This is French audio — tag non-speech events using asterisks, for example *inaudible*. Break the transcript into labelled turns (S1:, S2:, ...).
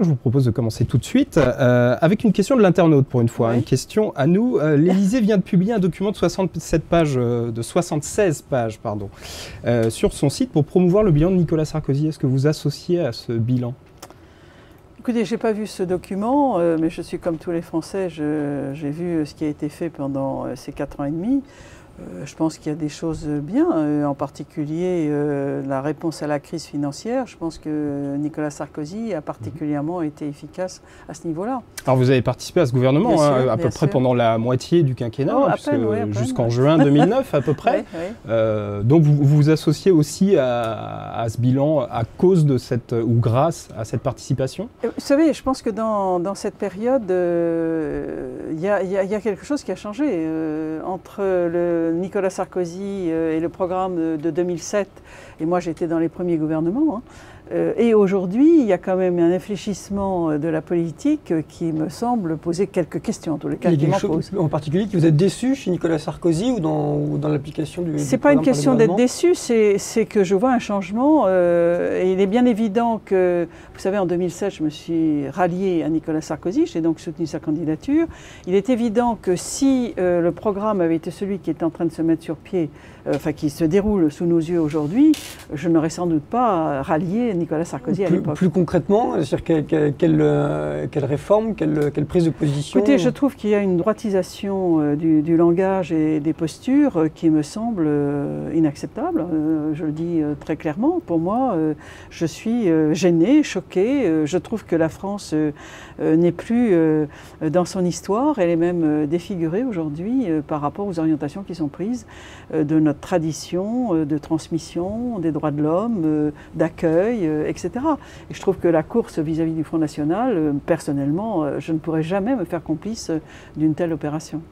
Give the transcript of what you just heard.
S1: Je vous propose de commencer tout de suite euh, avec une question de l'internaute pour une fois.
S2: Oui.
S1: Une question à nous. Euh, L'Élysée vient de publier un document de 67 pages, euh, de 76 pages, pardon, euh, sur son site pour promouvoir le bilan de Nicolas Sarkozy. Est-ce que vous associez à ce bilan?
S2: Écoutez, je n'ai pas vu ce document, mais je suis comme tous les Français, j'ai vu ce qui a été fait pendant ces quatre ans et demi. Euh, je pense qu'il y a des choses bien, euh, en particulier euh, la réponse à la crise financière. Je pense que Nicolas Sarkozy a particulièrement été efficace à ce niveau-là.
S1: Alors vous avez participé à ce gouvernement hein, à peu près pendant la moitié du quinquennat,
S2: Oh,
S1: jusqu'en
S2: ouais.
S1: juin 2009 à peu près. *laughs*
S2: Ouais.
S1: Euh, donc vous vous associez aussi à, à ce bilan à cause de cette, ou grâce à cette participation?
S2: Vous savez, je pense que dans, dans cette période, euh, il y, a- y y quelque chose qui a changé. Euh, entre le Nicolas Sarkozy euh, et le programme de, de 2007, et moi j'étais dans les premiers gouvernements, hein, euh, et aujourd'hui, il y a quand même un infléchissement euh, de la politique qui me semble poser quelques questions, en tous les cas,
S3: Il y a en particulier qui vous êtes déçu chez Nicolas Sarkozy ou dans, ou dans l'application du.
S2: C'est pas une question d'être déçu, c'est que je vois un changement. euh, et il est bien évident que, vous savez, en 2007, je me suis ralliée à Nicolas Sarkozy, j'ai donc soutenu sa candidature. Il est évident que si euh, le programme avait été celui qui est en train de se mettre sur pied, euh, enfin qui se déroule sous nos yeux aujourd'hui, je n'aurais sans doute pas rallié Nicolas Sarkozy à l'époque.
S3: plus concrètement, quelle, quelle, quelle, euh, quelle réforme, quelle, quelle prise de position
S2: Écoutez, je trouve qu'il y a une droitisation euh, du, du langage et des postures qui me semble inacceptable. Je le dis très clairement. Pour moi, je suis gênée, choquée. Je trouve que la France n'est plus dans son histoire. Elle est même défigurée aujourd'hui par rapport aux orientations qui sont euh, de notre tradition euh, de transmission des droits de l'homme, euh, d'accueil, etc. Et je trouve que la course vis-à-vis du Front National, personnellement, je ne pourrais jamais me faire complice d'une telle opération.